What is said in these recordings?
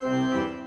Música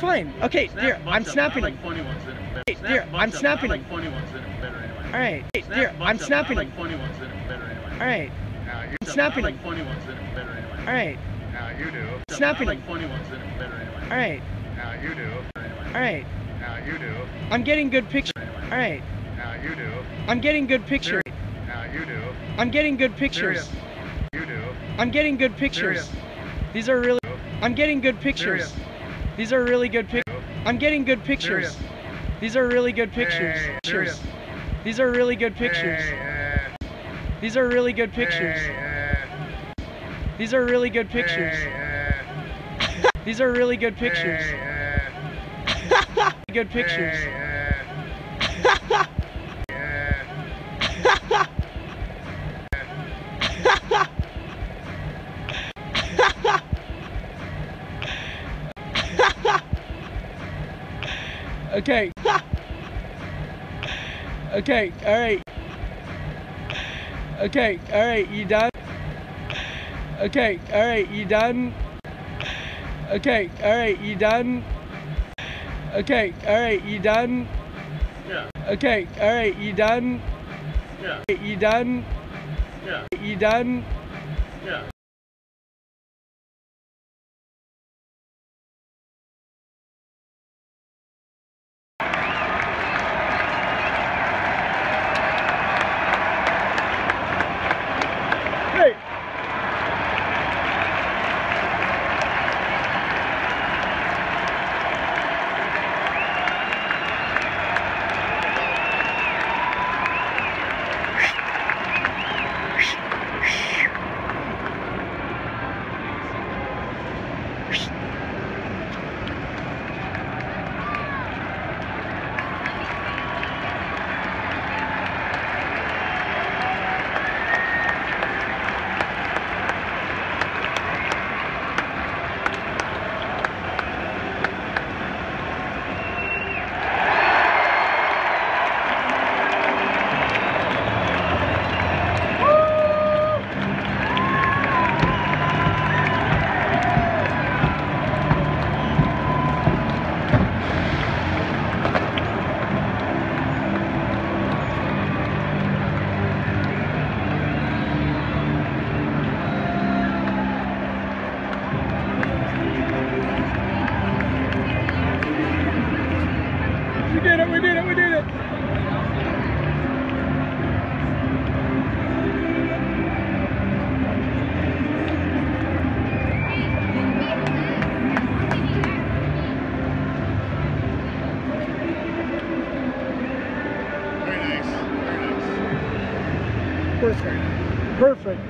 Fine. Okay, Snap dear, I'm snapping I them. like funny ones that are better. Hey, Snap dear, I'm snapping I like them. funny ones that are better anyway. All right. Hey, dear, I'm snapping I them. like funny ones that are better anyway. All right. Now you, Snapping I them. like funny ones that are better anyway. All right. now you do. Snapping I like them. funny ones that are better anyway. All right. Now you do. All right. Now you do. I'm getting good pictures. All right. Now you do. I'm getting good pictures. Now you do. I'm getting good pictures. You do. I'm getting good pictures. These are really. I'm getting good pictures. These are really good pictures. I'm getting good pictures. Serious. These are really good pictures. Hey, Pictures. These are really good pictures. Hey, These are really good uh, pictures. Hey, These are really good uh, pictures. Uh, These are really good pictures. Uh, Good pictures. Okay. okay, alright. Okay, alright, you done? Okay, alright, you done? Okay, alright, you done? Okay, alright, you done? Yeah, Okay, alright, you done? yeah, You done? yeah, You done? yeah. We Perfect. Perfect.